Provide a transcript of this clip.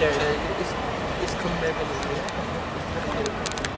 there, it's, it's commendable.